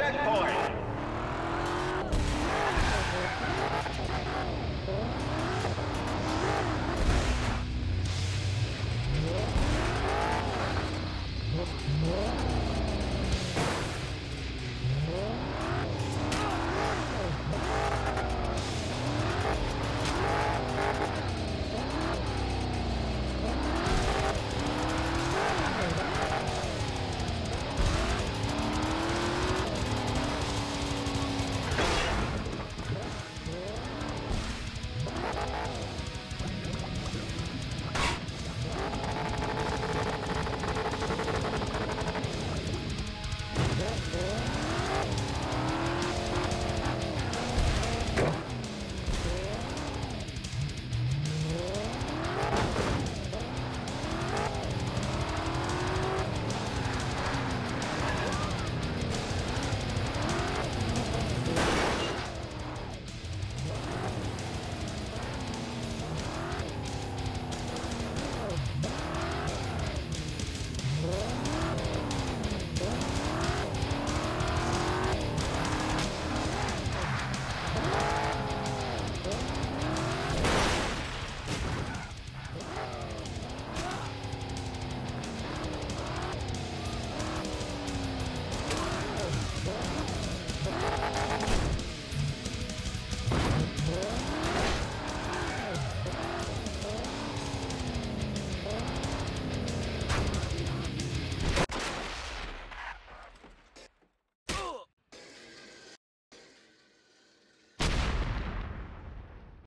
checkpoint.